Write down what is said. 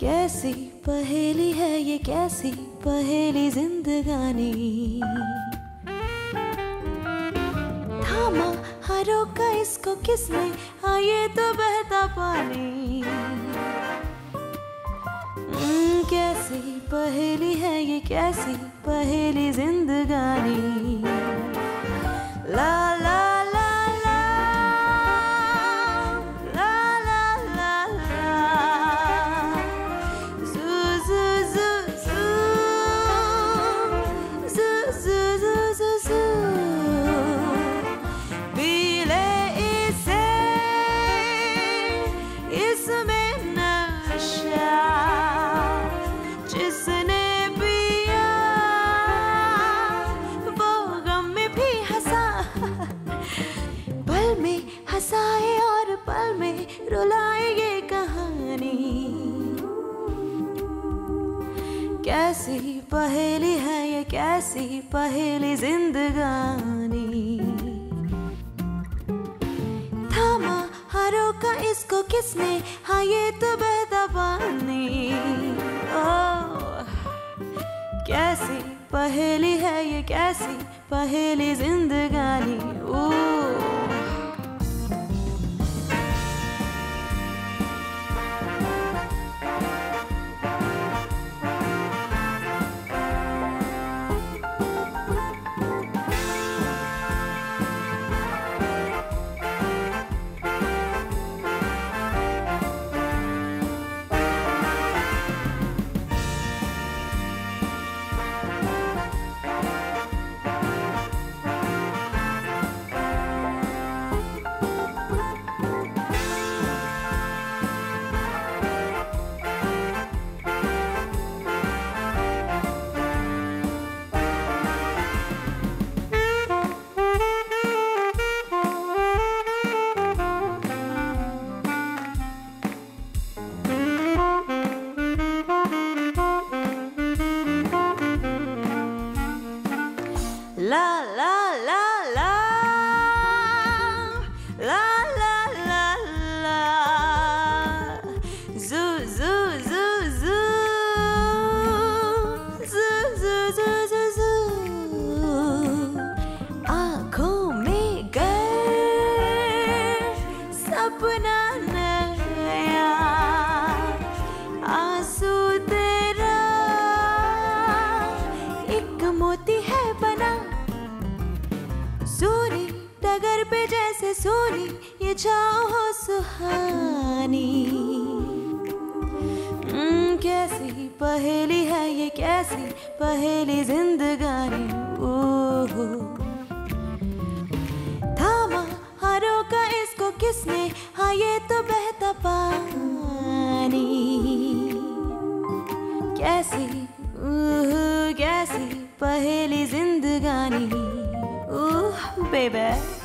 कैसी पहेली है ये कैसी पहेली जिंदगानी। थामा हरों का इसको किसने? आइए तो बहता पानी। कैसी पहेली है ये, कैसी पहेली जिंदगानी? कैसी पहेली है ये, कैसी पहेली जिंदगानी? थामा, हरों का इसको किसने? हाँ ये तो पानी ओ कैसी पहेली है ये, कैसी पहेली जिंदगानी? ओ सूरी डगर पे जैसे सूरी ये जाओ हो सुहानी। हम्म, कैसी पहेली है ये कैसी पहेली जिंदगानी ओहो। थामा हरों का इसको किसने? हाँ ये तो बहता पानी। कैसी baby.